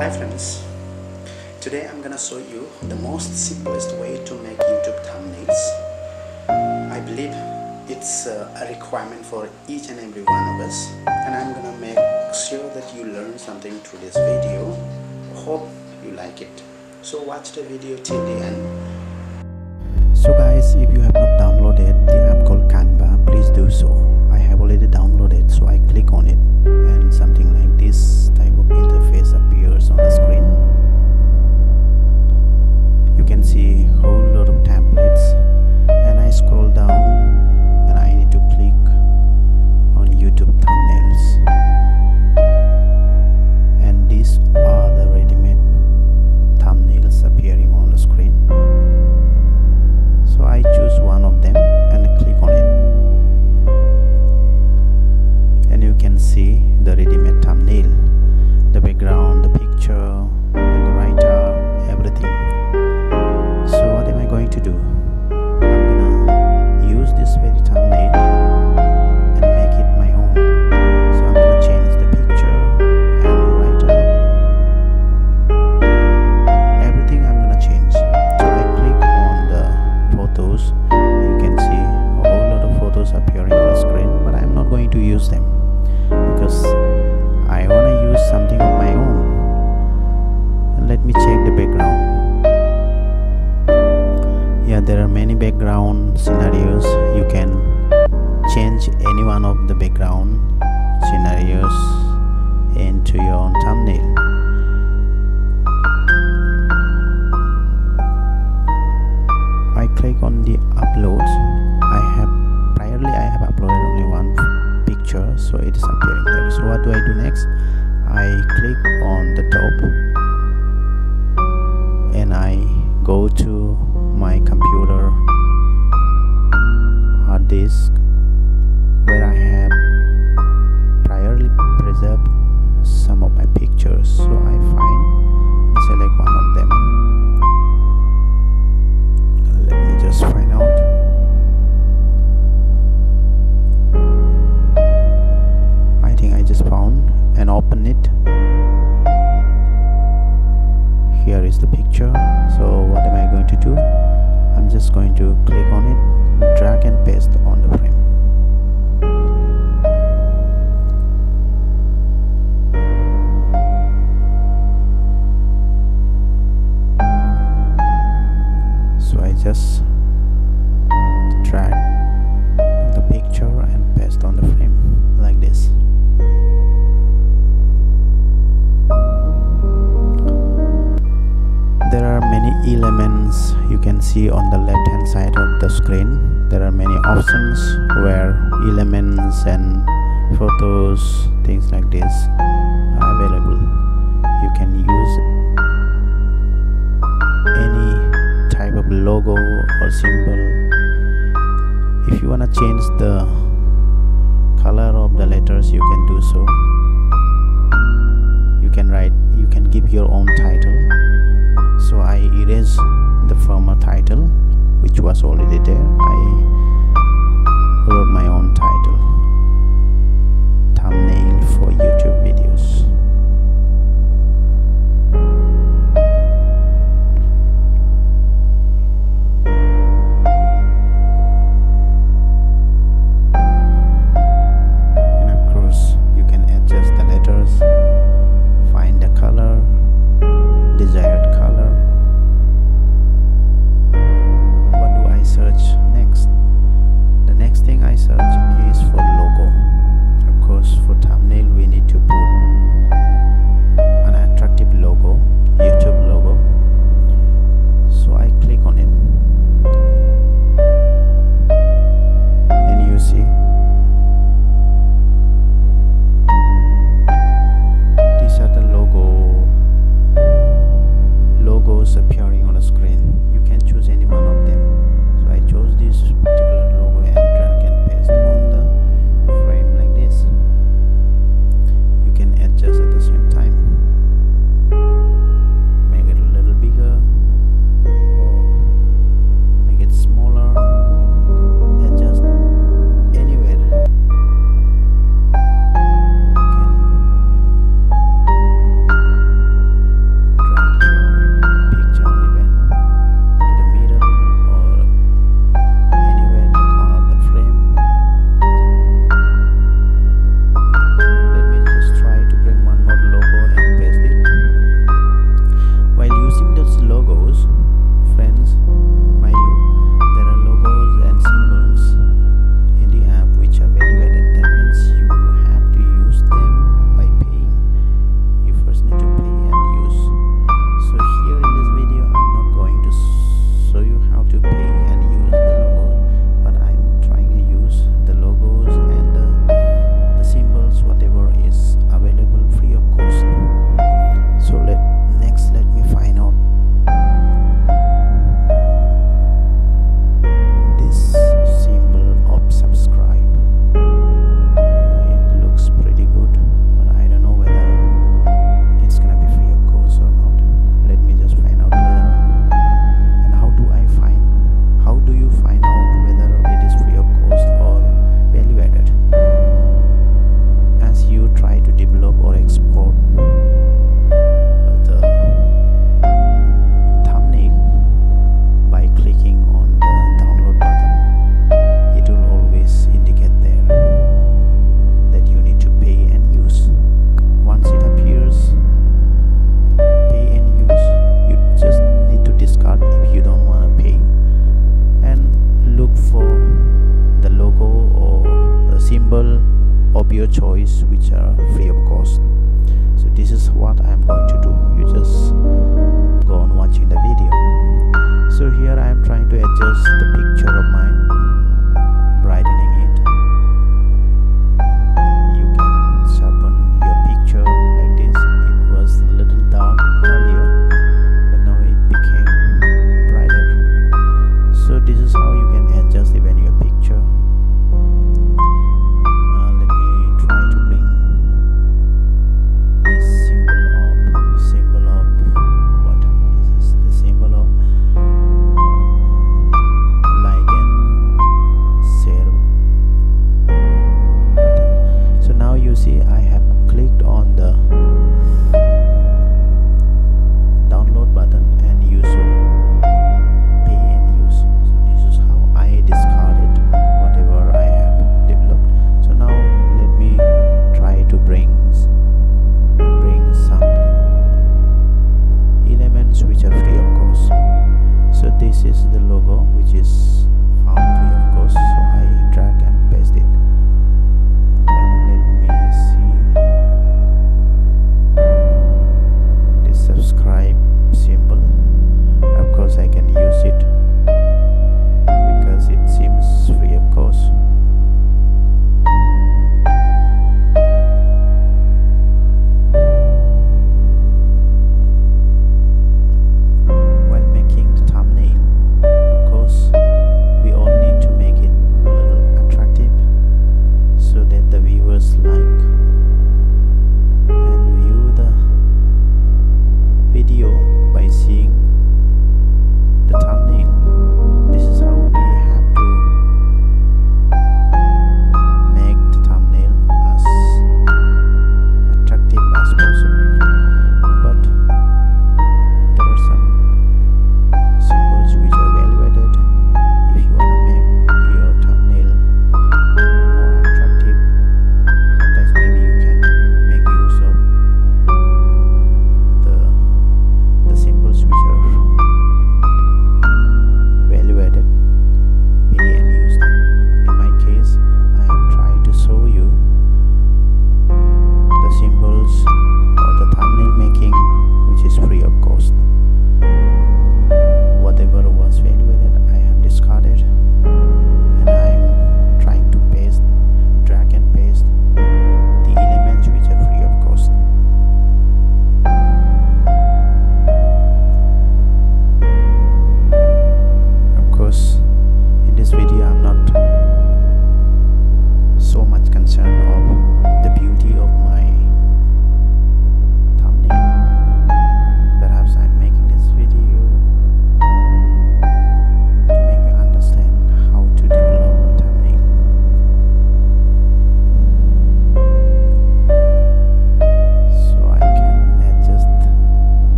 Hi friends, today I'm gonna show you the most simplest way to make YouTube thumbnails. I believe it's uh, a requirement for each and every one of us and I'm gonna make sure that you learn something through this video. Hope you like it. So watch the video till the end. So guys, if you have not downloaded let me check the background there are many background scenarios. You can change any one of the background scenarios into your own thumbnail. I click on the uploads. I have priorly I have uploaded only one picture so it is appearing there. So what do I do next? I click on the top and I go to my computer hard disk where I have priorly preserved some of my pictures. So I find and select one of them. Let me just find out. I think I just found and open it. Here is the picture. So what am I going to do just going to click on it drag and paste on the frame see on the left hand side of the screen there are many options where elements and photos things like this are available. You can use any type of logo or symbol. If you want to change the color of the letters you can do so. You can write you can give your own title. So I erase the former title which was already there. I which are free of cost. So this is what I am going to do. You just go on watching the video. So here I am trying to adjust the picture.